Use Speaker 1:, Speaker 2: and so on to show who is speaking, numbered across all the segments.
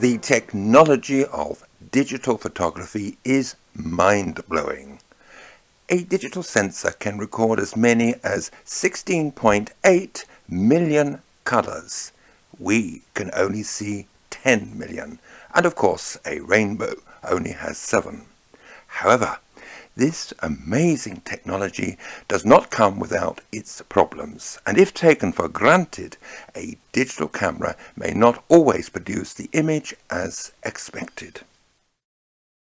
Speaker 1: The technology of digital photography is mind-blowing. A digital sensor can record as many as 16.8 million colors. We can only see 10 million, and of course a rainbow only has 7. However, this amazing technology does not come without its problems, and if taken for granted, a digital camera may not always produce the image as expected.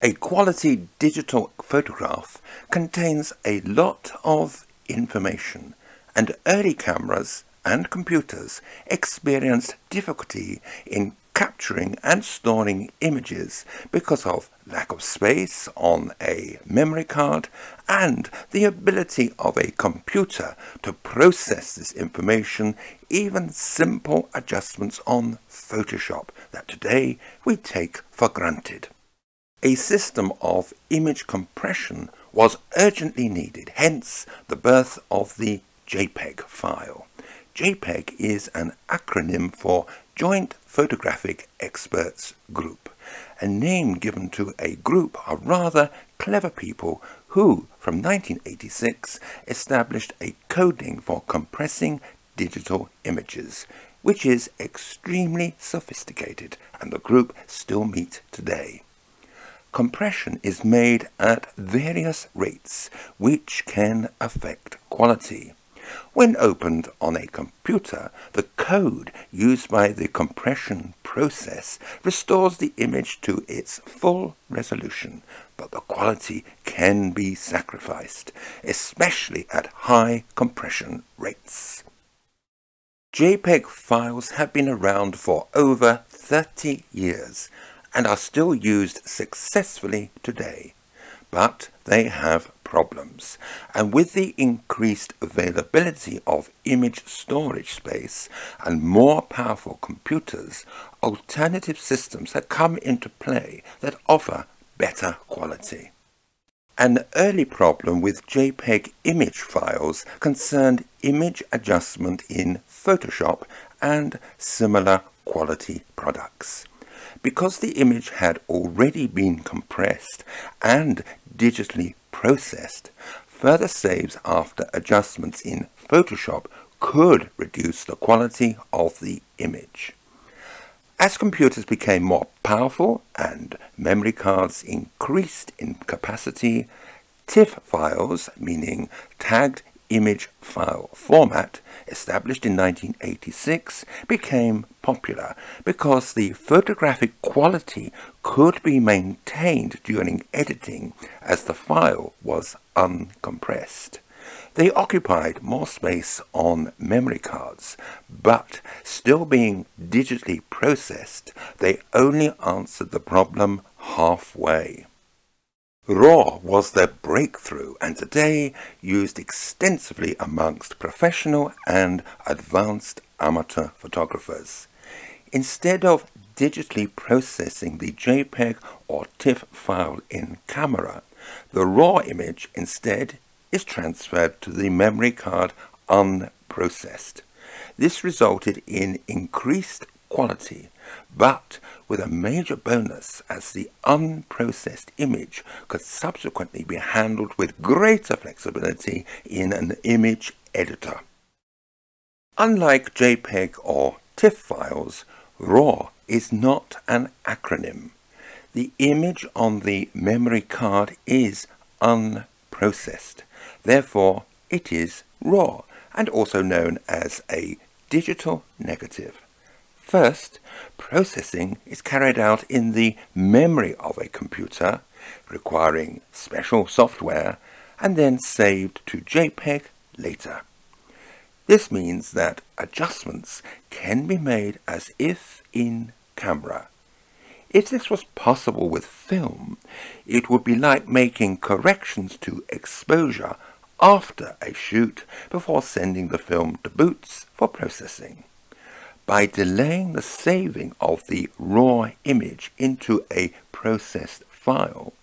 Speaker 1: A quality digital photograph contains a lot of information, and early cameras and computers experienced difficulty in capturing and storing images because of lack of space on a memory card and the ability of a computer to process this information, even simple adjustments on Photoshop that today we take for granted. A system of image compression was urgently needed, hence the birth of the JPEG file. JPEG is an acronym for Joint Photographic Experts Group, a name given to a group of rather clever people who, from 1986, established a coding for compressing digital images, which is extremely sophisticated, and the group still meet today. Compression is made at various rates, which can affect quality. When opened on a computer, the code used by the compression process restores the image to its full resolution, but the quality can be sacrificed, especially at high compression rates. JPEG files have been around for over 30 years and are still used successfully today, but they have problems. And with the increased availability of image storage space and more powerful computers, alternative systems have come into play that offer better quality. An early problem with JPEG image files concerned image adjustment in Photoshop and similar quality products. Because the image had already been compressed and digitally processed, further saves after adjustments in Photoshop could reduce the quality of the image. As computers became more powerful and memory cards increased in capacity, TIFF files, meaning tagged image file format, established in 1986, became popular because the photographic quality could be maintained during editing as the file was uncompressed. They occupied more space on memory cards, but still being digitally processed, they only answered the problem halfway. RAW was their breakthrough and today used extensively amongst professional and advanced amateur photographers. Instead of digitally processing the JPEG or TIFF file in camera, the RAW image instead is transferred to the memory card unprocessed. This resulted in increased quality but with a major bonus as the unprocessed image could subsequently be handled with greater flexibility in an image editor. Unlike JPEG or TIFF files, RAW is not an acronym. The image on the memory card is unprocessed. Therefore, it is RAW and also known as a digital negative. First, processing is carried out in the memory of a computer, requiring special software, and then saved to JPEG later. This means that adjustments can be made as if in camera. If this was possible with film, it would be like making corrections to exposure after a shoot before sending the film to Boots for processing by delaying the saving of the raw image into a processed file,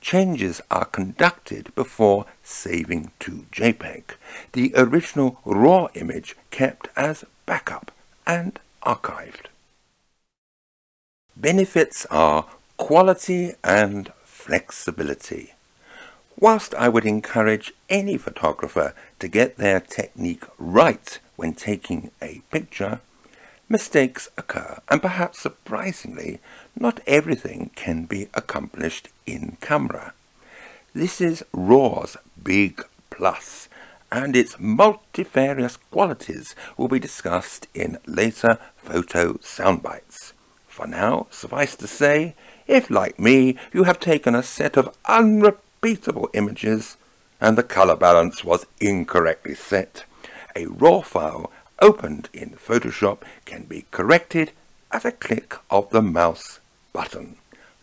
Speaker 1: changes are conducted before saving to JPEG, the original raw image kept as backup and archived. Benefits are quality and flexibility. Whilst I would encourage any photographer to get their technique right when taking a picture, mistakes occur and perhaps surprisingly not everything can be accomplished in camera. This is RAW's big plus and its multifarious qualities will be discussed in later photo soundbites. For now, suffice to say, if like me you have taken a set of unrepeatable images and the colour balance was incorrectly set, a RAW file opened in Photoshop can be corrected at a click of the mouse button.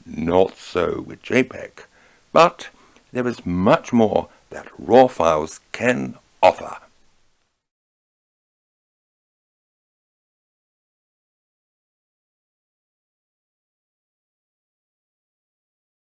Speaker 1: Not so with JPEG, but there is much more that RAW files can offer.